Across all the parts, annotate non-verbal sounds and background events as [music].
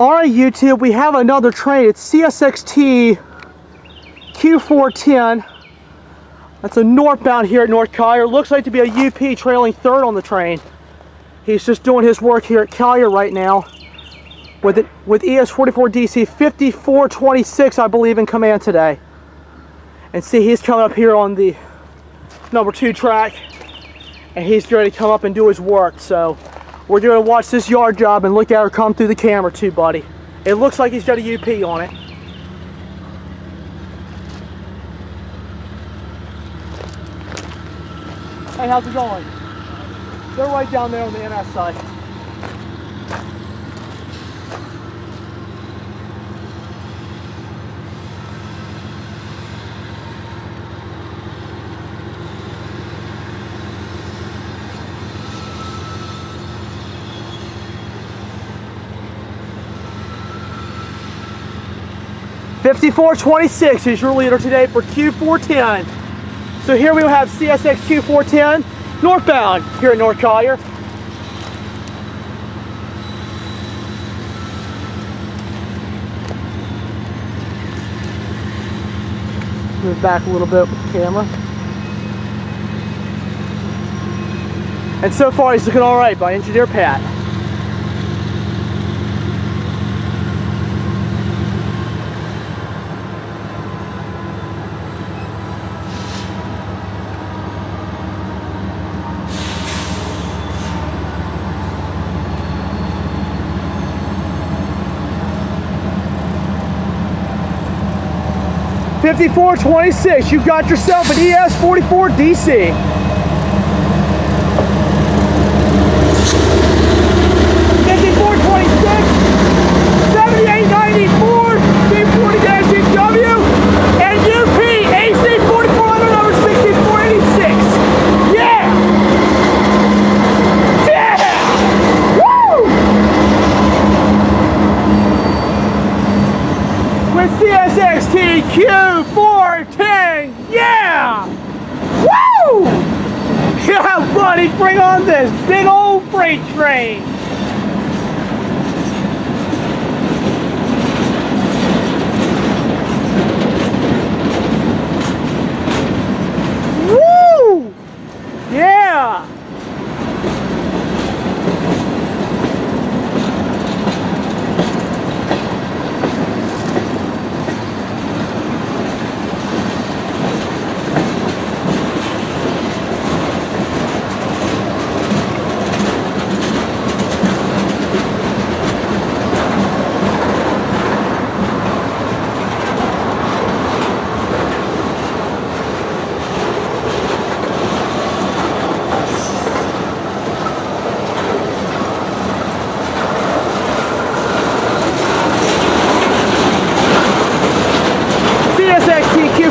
Alright YouTube, we have another train. It's CSXT Q410. That's a northbound here at North Collier. Looks like to be a UP trailing third on the train. He's just doing his work here at Collier right now with it with ES44DC 5426 I believe in command today. And see he's coming up here on the number two track and he's ready to come up and do his work. So we're going to watch this yard job and look at her come through the camera too, buddy. It looks like he's got a UP on it. Hey, how's it going? They're right down there on the NS side. 5426 is your leader today for Q410. So here we will have CSX Q410 northbound here at North Collier. Move back a little bit with the camera. And so far he's looking all right by Engineer Pat. 5426, you got yourself an ES44 DC. 410, yeah! Woo! Yeah, buddy, bring on this big old freight train. Woo! Yeah!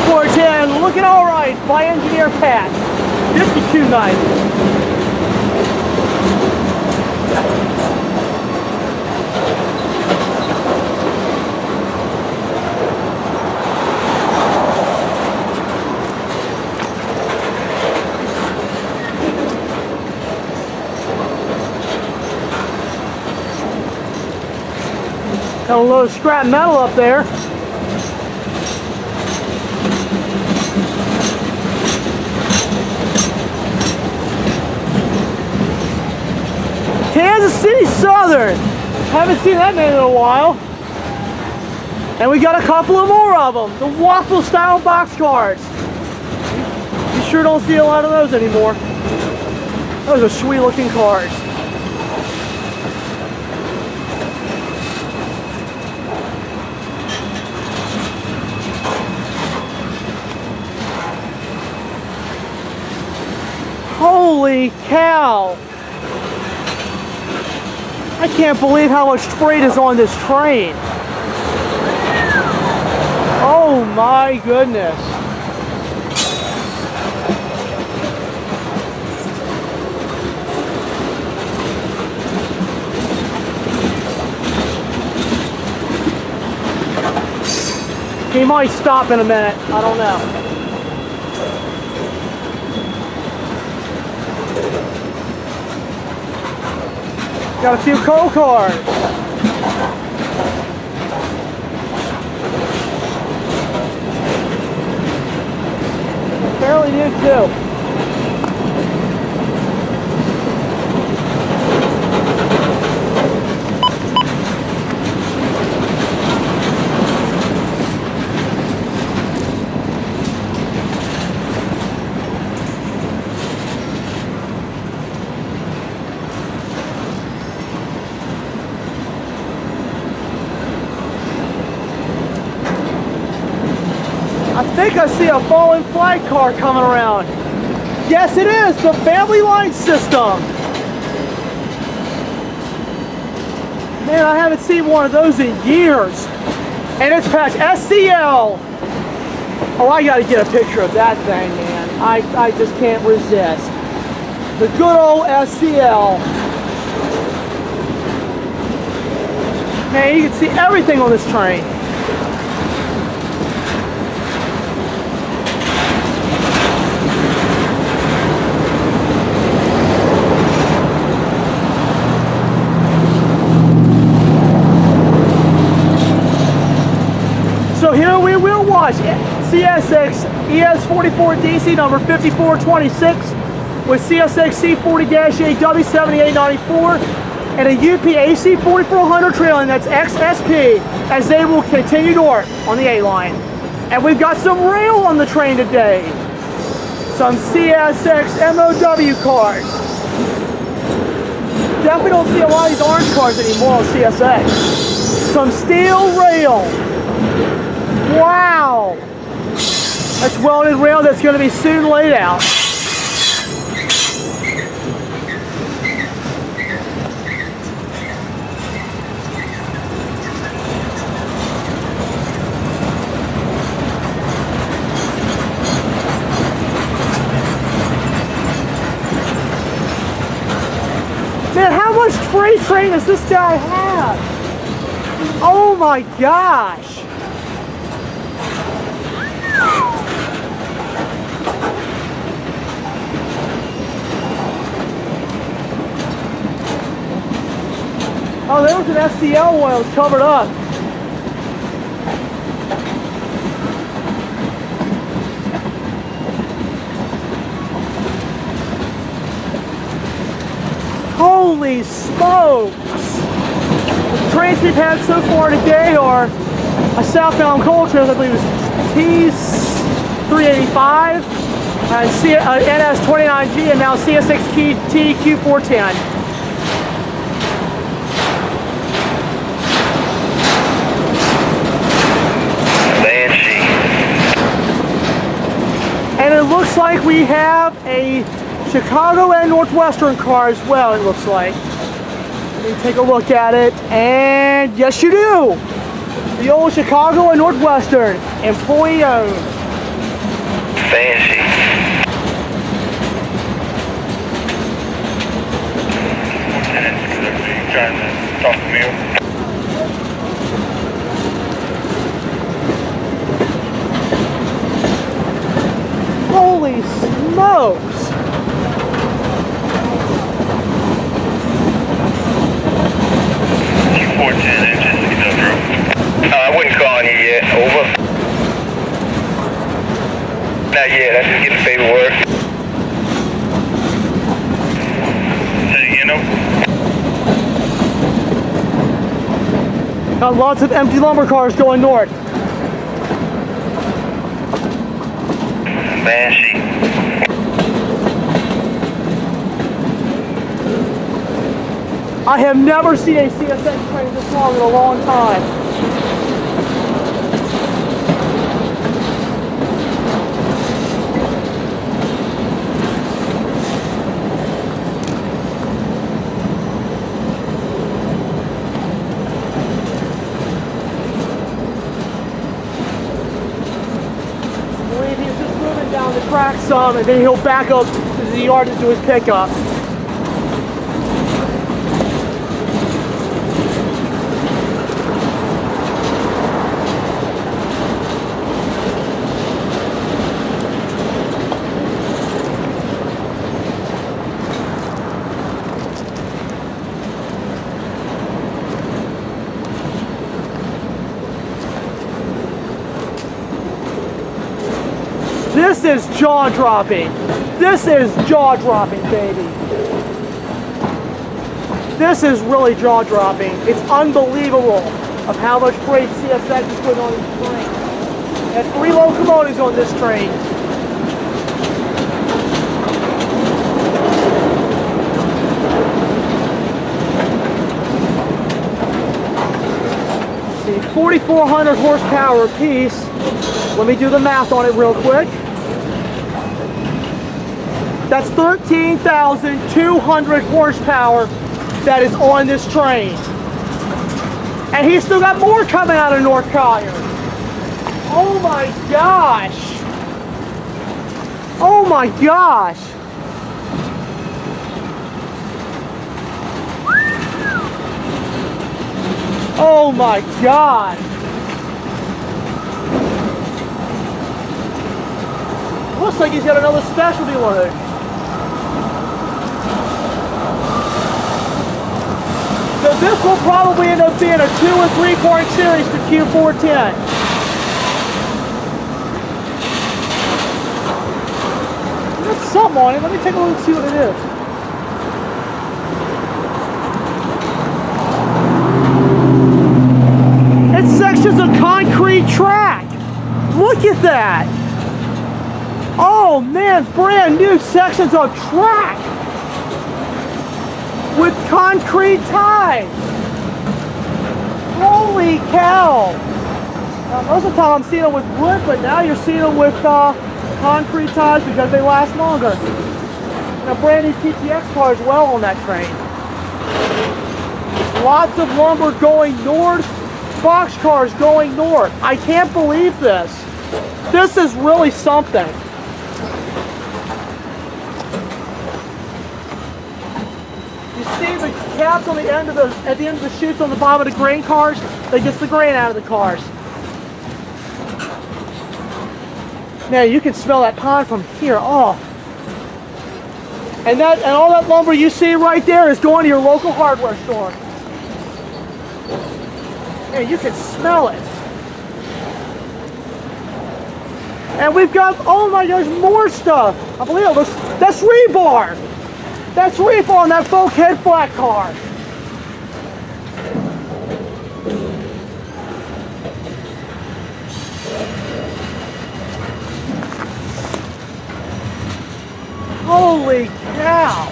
410, looking all right by Engineer Pat. 5290. Got a of scrap metal up there. Haven't seen that name in a while. And we got a couple of more of them. The waffle style box cars. You sure don't see a lot of those anymore. Those are sweet looking cars. Holy cow! I can't believe how much freight is on this train. Oh my goodness. He might stop in a minute. I don't know. Got a few coal cars. Fairly new too. I see a fallen flag car coming around. Yes, it is the family line system. Man, I haven't seen one of those in years. And it's patch SCL. Oh, I got to get a picture of that thing, man. I, I just can't resist. The good old SCL. Man, you can see everything on this train. So here CSX ES44 DC number 5426 with CSX C40-8W7894 and a UPAC 4400 trailing that's XSP as they will continue north on the A line. And we've got some rail on the train today. Some CSX MOW cars. Definitely don't see a lot of these orange cars anymore on CSX. Some steel rail. Wow! That's welded rail that's going to be soon laid out. Man, how much freight train does this guy have? Oh my gosh! Oh, there was an SCL one that was covered up. Holy smokes! The trains we've had so far today are a southbound coal train, I believe it was T385, uh, C- uh, NS29G, and now CSX TQ410. Banshee. And it looks like we have a Chicago and Northwestern car as well, it looks like. Let me take a look at it. And yes, you do. The old Chicago and Northwestern, employee owned. To talk to me. Holy smokes! Q410 engine, industrial. Uh, I wouldn't call on you yet. Over. Not yet. I'm just getting paperwork. Say, you know? Got lots of empty lumber cars going north. Banshee. I have never seen a CSX train this long in a long time. I believe he's just some and then he'll back up to the yard to do his pickup. This This is jaw dropping. This is jaw dropping, baby. This is really jaw dropping. It's unbelievable of how much freight CSX is putting on this train. And three locomotives on this train. See, 4,400 horsepower apiece. Let me do the math on it real quick. That's 13,200 horsepower that is on this train. And he's still got more coming out of North Collier. Oh my gosh. Oh my gosh. Oh my god. Looks like he's got another specialty load. This will probably end up being a two or three part series for Q410. There's something on it. Let me take a look and see what it is. It's sections of concrete track. Look at that. Oh man, brand new sections of track with concrete ties. Holy cow. Now, most of the time I'm them with wood, but now you're seeing them with uh, concrete ties because they last longer. And a brand new TTX car as well on that train. Lots of lumber going north, boxcars going north. I can't believe this. This is really something. See the caps on the end of the at the end of the chutes on the bottom of the grain cars? That gets the grain out of the cars. Now you can smell that pine from here. Oh. And that and all that lumber you see right there is going to your local hardware store. And you can smell it. And we've got, oh my gosh, more stuff. I believe it was, that's rebar. That's rebar on that bulkhead flat car. Holy cow.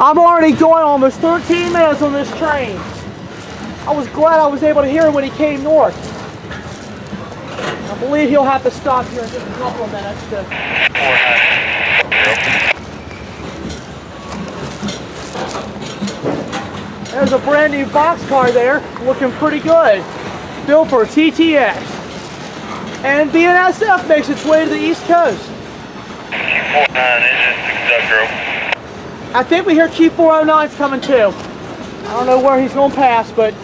I'm already going almost 13 minutes on this train. I was glad I was able to hear him when he came north. I believe he'll have to stop here in just a couple of minutes to There's a brand new box car there, looking pretty good. Built for TTX. And BNSF makes its way to the East Coast. Q49 engine, conductor. I think we hear Q409's coming too. I don't know where he's going to pass, but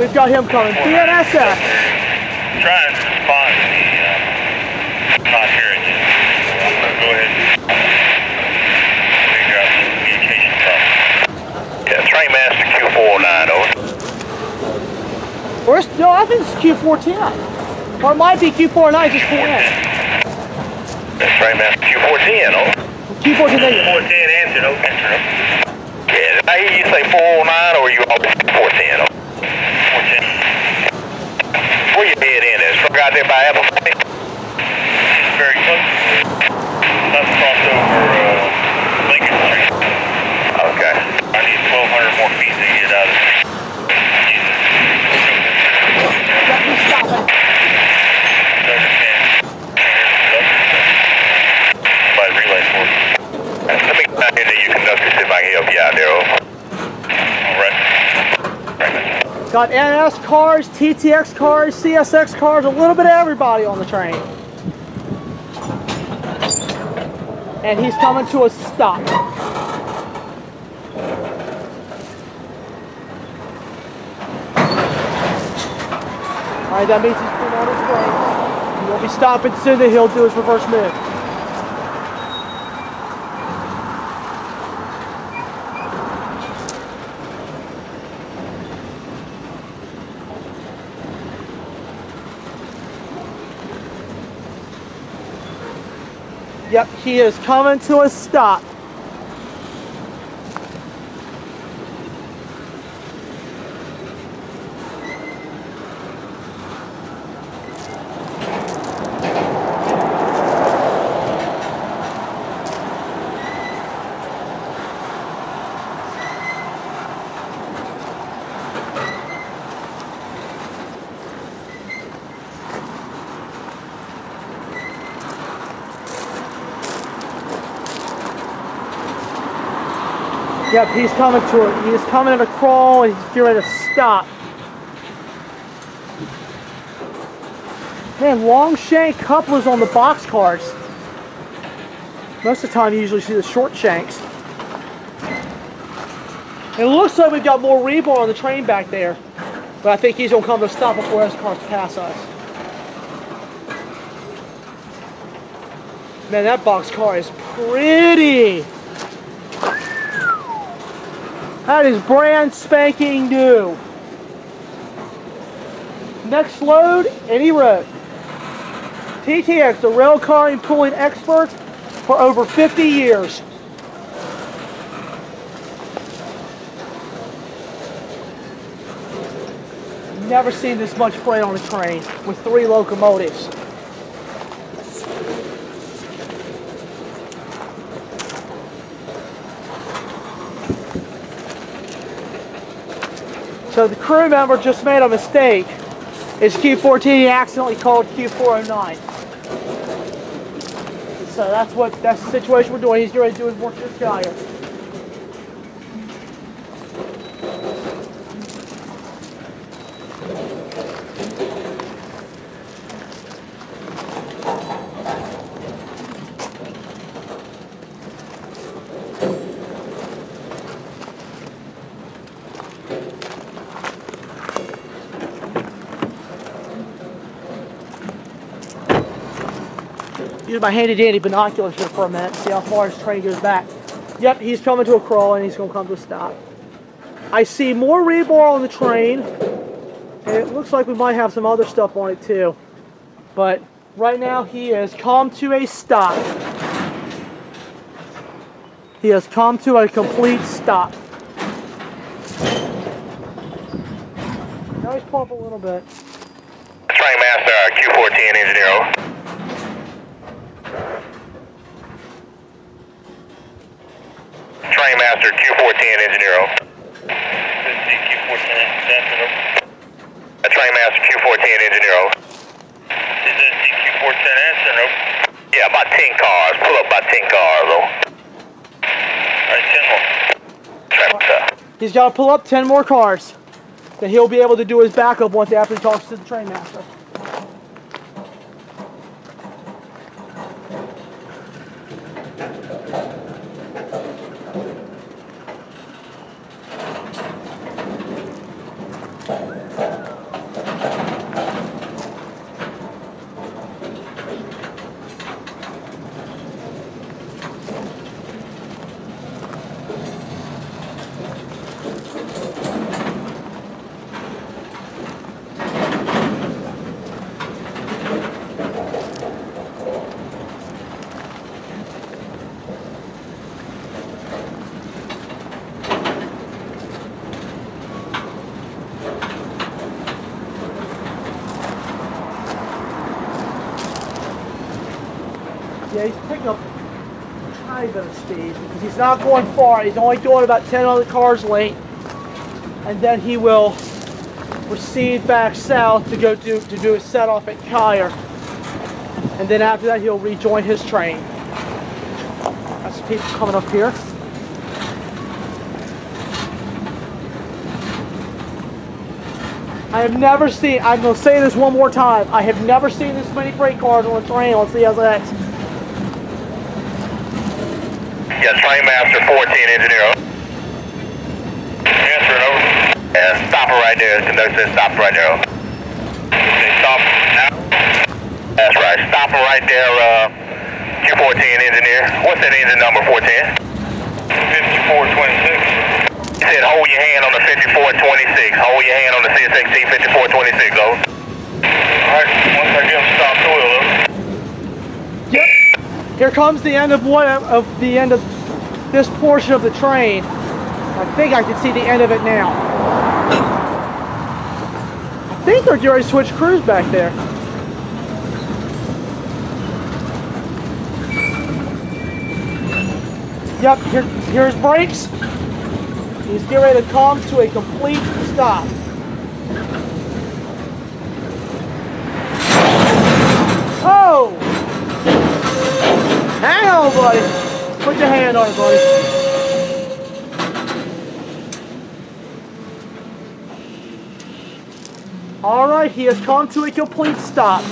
we've got him coming. BNSF. Trying to respond to the, uh, not hearing you. I'm gonna go ahead and figure out the communication problem. Yeah, train master Q49, over. Or it's, no, I think it's Q410. Or it might be Q409 just pulled in. That's train master Q410, over. Q410 negative. 410 answered, okay. Yeah, did I hear you say 409 or you always 410? oh? 410. Where you head in there? Struck out there by Apple State? Very close. That's crossed over uh, Lincoln Street. Okay. I need 1,200 more feet to get out of there. Let me stop it. By relay for you. Let me get out here to you see if I can help you out there. Got NS cars, TTX cars, CSX cars, a little bit of everybody on the train. And he's coming to a stop. All right, that means he's putting on his brakes. He won't be stopping soon, he'll do his reverse move. Yep, he is coming to a stop. Yep, he's coming to it. He's coming at a crawl and he's getting ready to stop. Man, long shank couplers on the box cars. Most of the time you usually see the short shanks. It looks like we've got more rebar on the train back there. But I think he's gonna come to a stop before his cars pass us. Man, that box car is pretty. That is brand spanking new. Next load, any road. TTX, the rail car and pooling expert for over 50 years. Never seen this much freight on a train with three locomotives. So the crew member just made a mistake. It's Q14, he accidentally called Q409. So that's what that's the situation we're doing. He's ready to do his work this guy. Use my handy dandy binoculars here for a minute, see how far his train goes back. Yep, he's coming to a crawl and he's gonna come to a stop. I see more rebar on the train, and it looks like we might have some other stuff on it too. But right now he has come to a stop. He has come to a complete stop. Now he's pulled up a little bit. Train master, uh, Q14 engineer. Over. Q14 engineer. over. DQ14 Central. Uh, Train master, Q14 engineer. over. Is this DQ14 Central? Yeah, about 10 cars. Pull up about 10 cars, though. Alright, 10 more. Master. He's got to pull up 10 more cars. Then he'll be able to do his backup once after he talks to the train master. Yeah, he's picking up a tiny bit of speed because he's not going far. He's only going about 10 other cars late. And then he will proceed back south to go do to do a set off at Kyer. And then after that he'll rejoin his train. That's people coming up here. I have never seen, I'm going to say this one more time, I have never seen this many freight cars on a train on CSX. Yeah, train master, 14 engineer. over. Answer over. And stop it right there. Conductor says stop right there. Okay, stop now. That's right. Stop it right there, uh, Q14 engineer. What's that engine number, 14? 5426. He said hold your hand on the 5426. Hold your hand on the CSXT 5426, over. Alright, once I get him stopped, will, though. Yep. Here comes the end of one of the end of this portion of the train. I think I can see the end of it now. I think they're ready to switch crews back there. Yep, here, here's brakes. He's getting ready to come to a complete stop. Oh! Hang on, buddy. Put your hand on it, buddy. All right, he has come to a complete stop.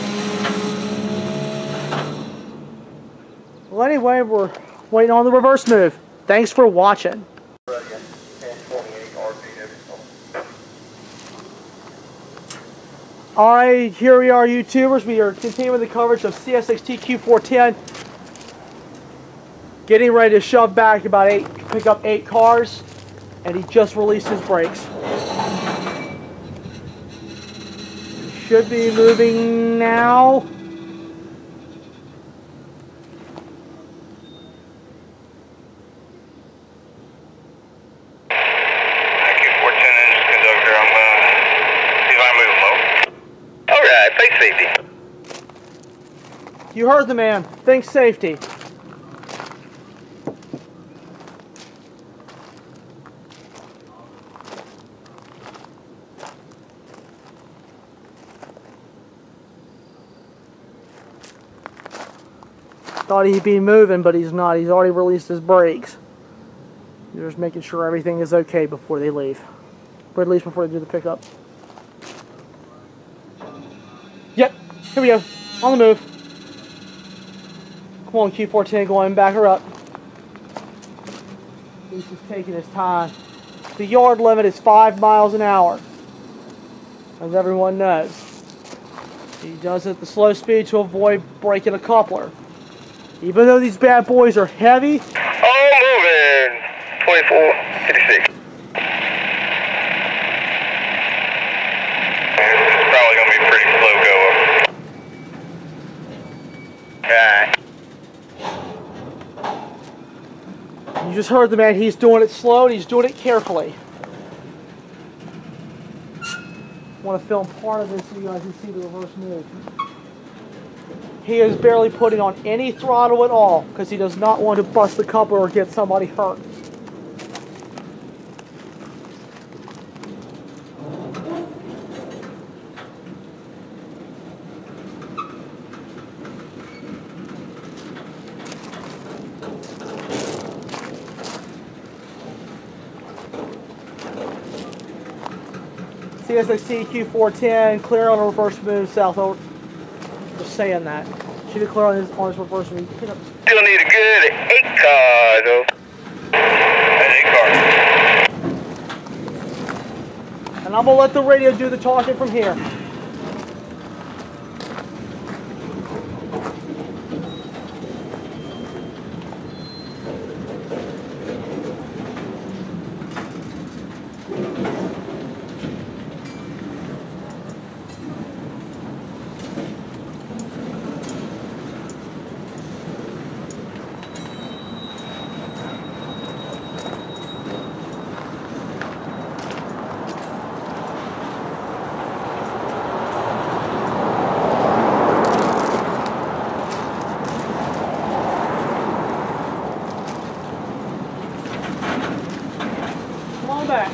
Well, anyway, we're waiting on the reverse move. Thanks for watching. All right, here we are, YouTubers. We are continuing the coverage of CSXT Q410. Getting ready to shove back about eight, pick up eight cars, and he just released his brakes. Should be moving now. IQ-410 engine conductor, I'm gonna see if I move low. Alright, face safety. You heard the man. Think safety. Thought he'd be moving, but he's not. He's already released his brakes. They're just making sure everything is okay before they leave. Or at least before they do the pickup. Yep, here we go. On the move. Come on, Q410, go back her up. He's just taking his time. The yard limit is five miles an hour, as everyone knows. He does it at the slow speed to avoid breaking a coupler. Even though these bad boys are heavy, All moving. 24, 56. It's probably gonna be pretty slow go Alright. you just heard the man, he's doing it slow and he's doing it carefully. want to film part of this so you guys can see the reverse move. He is barely putting on any throttle at all because he does not want to bust the coupler or get somebody hurt. CSXT Q410, clear on a reverse move south. over. Just saying that. Be clear on his, on his reverse move. Pick up- Still need a good eight car, though. That's eight cars. And I'm gonna let the radio do the talking from here. Come on back.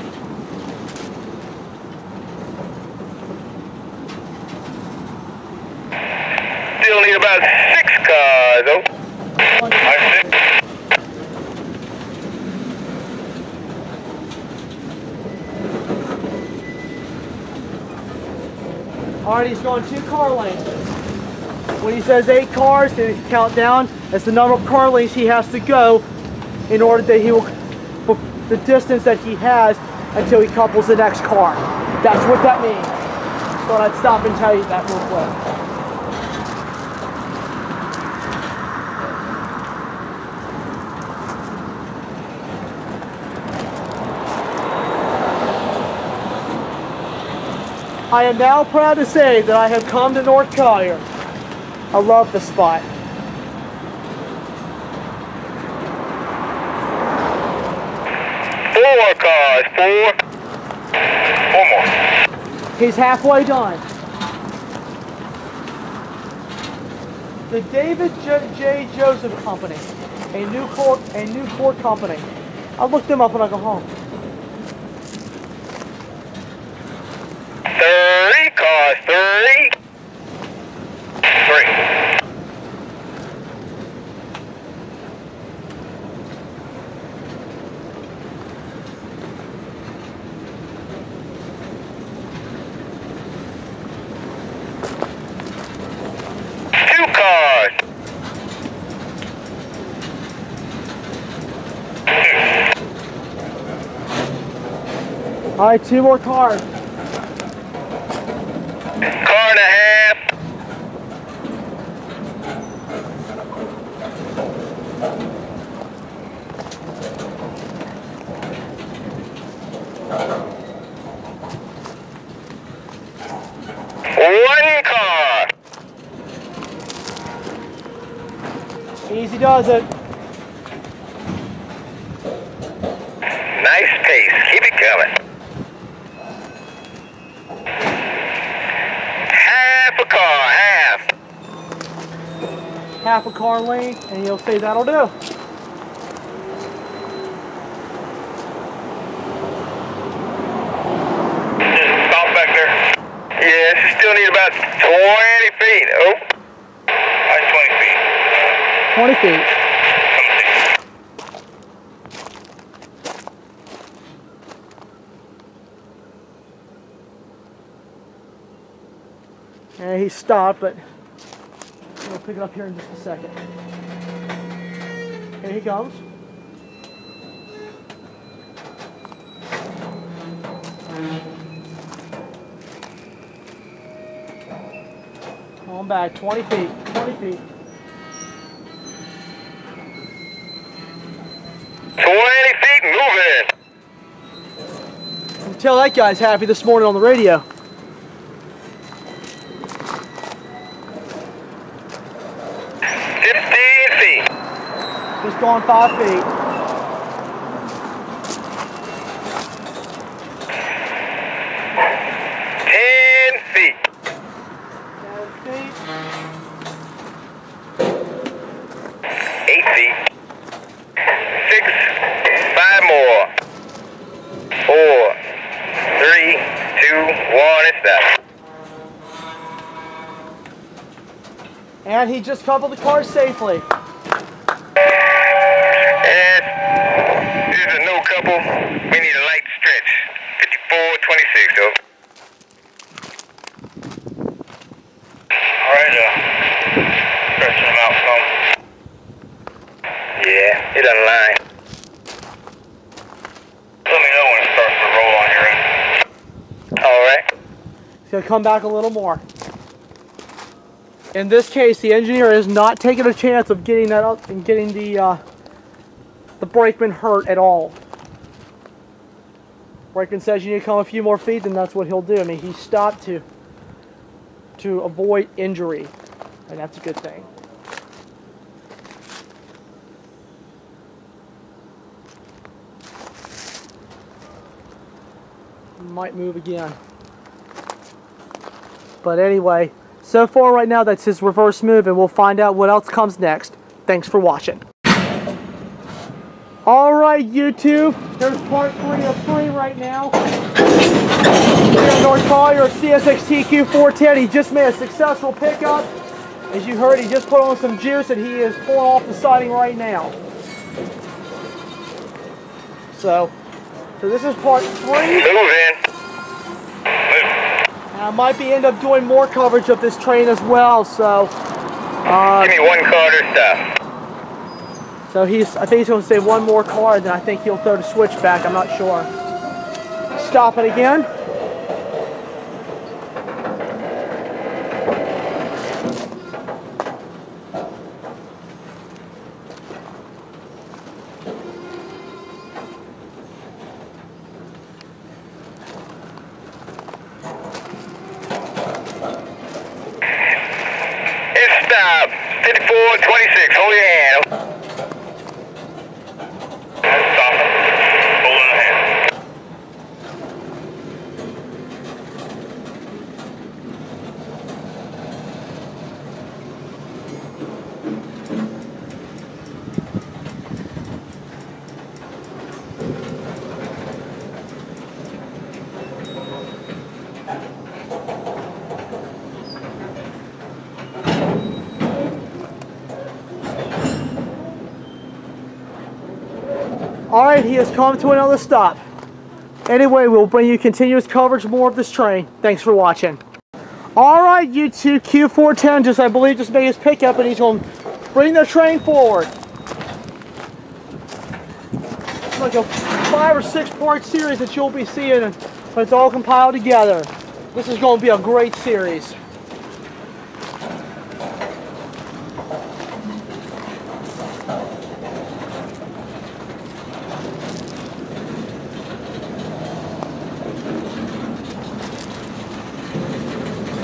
Still need about six cars, though. I see. All right, he's going two car lanes. When he says eight cars, then he count down. That's the number of car lanes he has to go in order that he will, the distance that he has until he couples the next car. That's what that means. Thought I'd stop and tell you that real quick. I am now proud to say that I have come to North Collier. I love the spot. Four cars, four. One more. He's halfway done. The David J. J. Joseph Company, a Nucor, a Nucor company. I'll look them up when I go home. All right, two more cars. Car and a half. One car. Easy does it. Nice pace. Keep it coming. Half a car. Half. Half a car length, and you'll say that'll do. Stop back there. Yes, you still need about 20 feet. Oh, That's 20 feet. 20 feet. And he stopped, but we'll pick it up here in just a second. Here he comes. On back, 20 feet, 20 feet. 20 feet moving. You can tell that guy's happy this morning on the radio. Fifteen feet. Going five feet. Ten feet. Eight feet. Six. Five more. Four. Three. Two. One. It's done. And he just coupled the car safely. And here's a no couple. We need a light stretch. 54, 26, though. All right, uh, stretching them out some. Yeah, it done line. Let me know when it starts to roll on your end. All right. He's gonna come back a little more. In this case, the engineer is not taking a chance of getting that up and getting the uh, the brakeman hurt at all. Brakeman says you need to come a few more feet, then that's what he'll do. I mean, he stopped to to avoid injury, and that's a good thing. Might move again. But anyway, so far right now that's his reverse move and we'll find out what else comes next. Thanks for watching. Alright YouTube, there's part 3 of 3 right now. Here North Collier at CSX TQ410, he just made a successful pickup. As you heard, he just put on some juice and he is pulling off the siding right now. So, so this is part 3. Move in. I might be end up doing more coverage of this train as well, so uh, Give me one to stop. So he's I think he's gonna save one more car, then I think he'll throw the switch back, I'm not sure. Stop it again. It's stop. 54, 26. Hold your hand. Stop it. Hold it in the hand. All right, he has come to another stop. Anyway, we'll bring you continuous coverage more of this train. Thanks for watching. All right, you two, Q410 just, I believe, just made his pickup and he's going to bring the train forward. It's like a five or six part series that you'll be seeing and it's all compiled together. This is going to be a great series.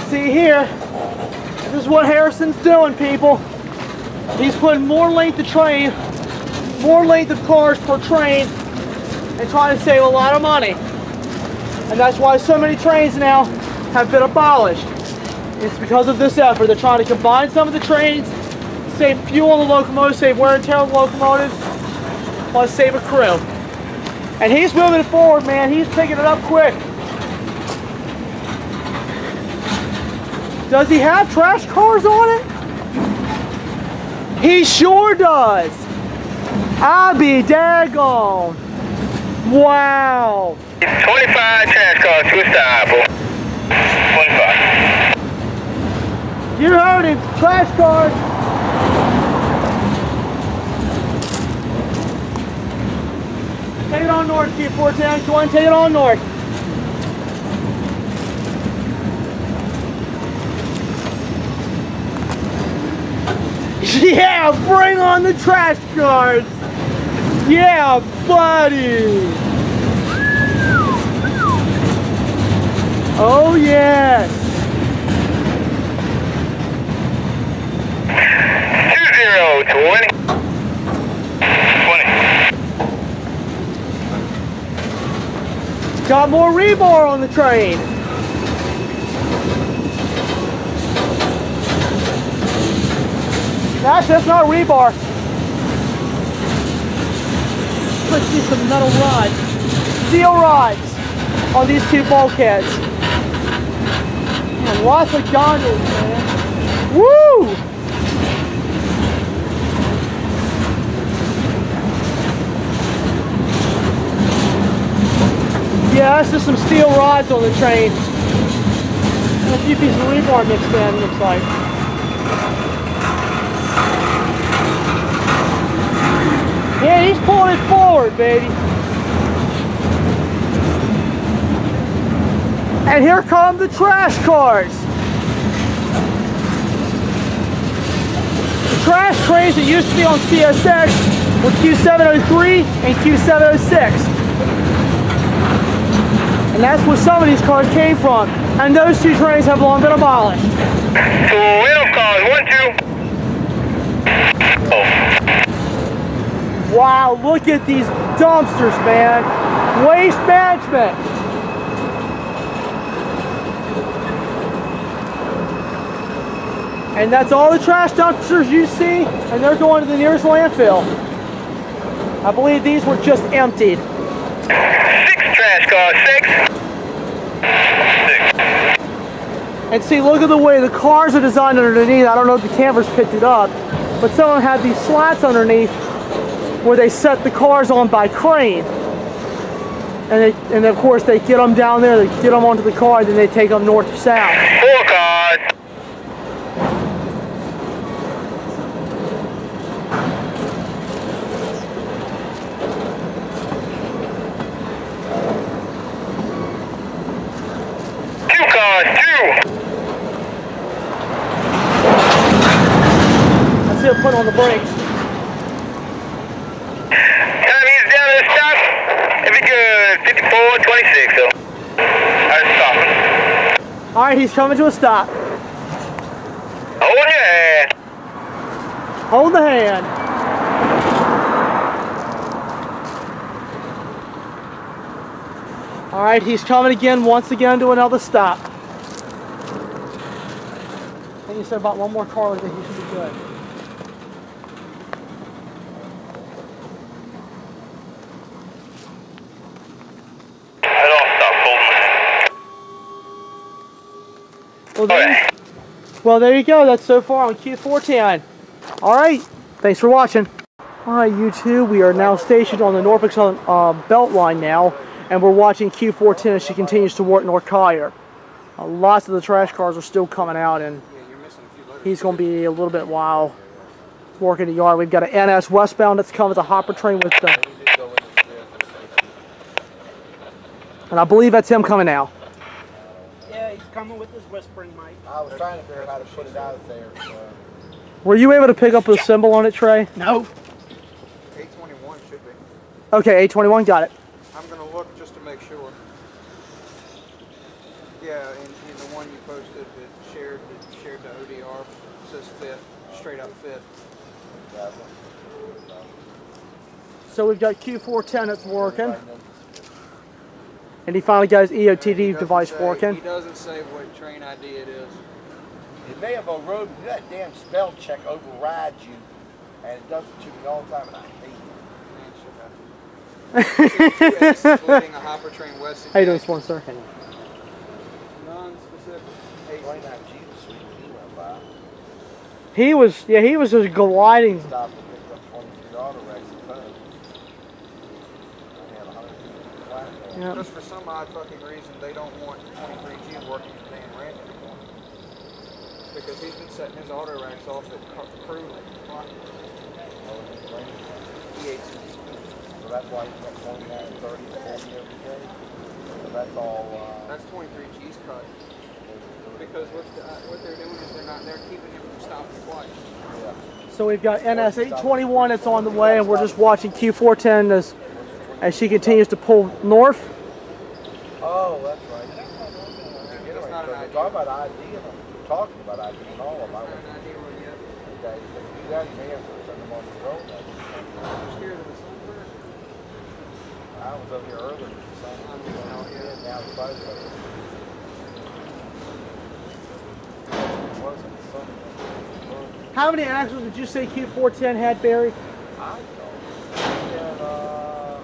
See here, this is what Harrison's doing, people. He's putting more length of train, more length of cars per train, and trying to save a lot of money. And that's why so many trains now have been abolished. It's because of this effort. They're trying to combine some of the trains, save fuel on the locomotive, save wear and tear on the locomotive, plus save a crew. And he's moving forward, man. He's picking it up quick. Does he have trash cars on it? He sure does. I'll be daggone. Wow. 25 trash cars to a stop. 25. You heard him. Trash cars. Take it on north, Q410. Go on, take it on north. Yeah, bring on the trash cars. Yeah, buddy. Oh, yes. 2020. 20. Got more rebar on the train. That's, that's not rebar. Let's see some metal rods. Steel rods on these two bulkheads. Man, lots of gondolas, man. Woo! Yeah, that's just some steel rods on the train. And a few pieces of rebar mixed in, looks like. Yeah, he's pulling forward, baby. And here come the trash cars. The trash trains that used to be on CSX were Q703 and Q706. And that's where some of these cars came from. And those two trains have long been abolished. So cars, one, two. Wow, look at these dumpsters, man. Waste management. And that's all the trash dumpsters you see, and they're going to the nearest landfill. I believe these were just emptied. Six trash cars, six. Six. And see, look at the way the cars are designed underneath. I don't know if the cameras picked it up, but someone had these slats underneath where they set the cars on by crane. And, they, and of course, they get them down there, they get them onto the car, and then they take them north or south. Four cars. Two cars, two. Let's see them put on the brakes. Time he's down to the stop. It'll be good. 54, 26, so. Alright, stopping. All right, he's coming to a stop. Hold your hand. Hold the hand. All right, he's coming again, once again to another stop. I think he said about one more car, I think he should be good. I don't stop holding my hand. Well, there, well, there you go. That's so far on Q410. All right, thanks for watching. All right, you two, we are now stationed on the Norfolk uh, belt line now, and we're watching Q410 as she continues to work North Collier. Uh, lots of the trash cars are still coming out, and he's going to be a little bit while working the yard. We've got an NS westbound that's coming, it's a hopper train with the, and I believe that's him coming now. Yeah, he's coming with his whispering mic. I was trying to figure out how to put it out there. So. Were you able to pick up the symbol on it, Trey? No. 821 should be. Okay, A21, got it. I'm going to look just to make sure. Yeah, and, in the one you posted that shared that shared the ODR says fifth, straight up fifth. So we've got Q410 that's working. And he finally got his E EOTD device say- working. He doesn't say what train ID it is. It may have overrode you. That damn spell check overrides you, and it does it to me all the time, and I hate it. Man, shit, I- [laughs] including a train west How you doing, Jackson. Swan, sir? Non-specific. Twenty nine G was sweet he went by. He was, yeah, he was just gliding. Stopped and picked up twenty three auto wrecks at home. Only had a hundred fifty platform. Yeah. Just for some odd fucking reason, they don't want 23G working in Dan Rand anymore. Because he's been setting his auto racks off at Cr- Crewe like clockwork. E18. So that's why he's got twenty nine, thirty, forty every day. So that's all. Uh, That's 23G's cut. Because what, the, uh, what they're doing is they're not, they're keeping him from stopping twice. yeah. So we've got NS 821 that's on the way, and we're just watching Q410 as, as she continues to pull north. Oh, that's right. That's not an We're idea. talking about ID, and we're talking about ID and all of them. I Not went, an idea what yet. okay, if you do that, you may have to send them on the road. I'm scared of the somewhere. I was over here earlier. so I'm just out here. Now it's both. It wasn't something. How many axles did you say Q410 had, Barry? I don't. And, uh,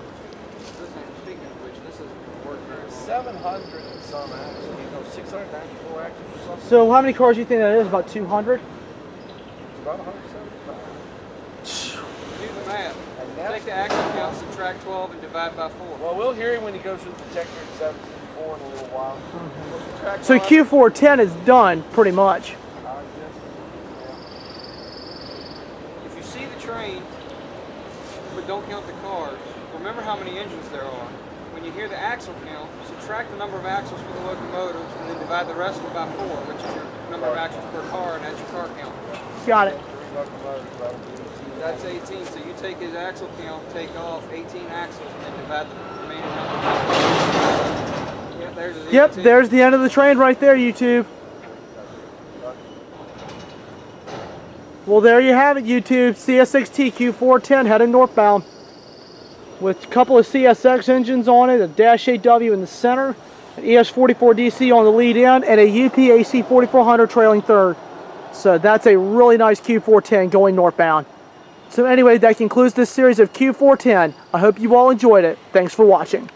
This ain't, speaking of which, this isn't working very well. 700 and some axles. You know, 694 axles or something. So how many cars do you think that is? About 200? It's about 175. Do the math. Take the axle count, subtract 12, and divide by 4. well, we'll hear him when he goes through the detector at 754 in a little while. Subtract So. Q410 is done, pretty much. I guess, If you see the train, but don't count the cars, remember how many engines there are. When you hear the axle count, subtract the number of axles for the locomotives, and then divide the rest of it by 4, which is your number of axles per car, and that's your car count. Got it. three locomotives, that'll be That's 18. So you take his axle count, take off 18 axles, and then divide the remaining number. Yep, there's his Yep, there's the end of the train right there, YouTube. Well, there you have it, YouTube. CSXT Q410 heading northbound. With a couple of CSX engines on it, a Dash 8W in the center, an ES44DC on the lead end, and a UP AC 4400 trailing third. So that's a really nice Q410 going northbound. So anyway, that concludes this series of Q410. I hope you all enjoyed it. Thanks for watching.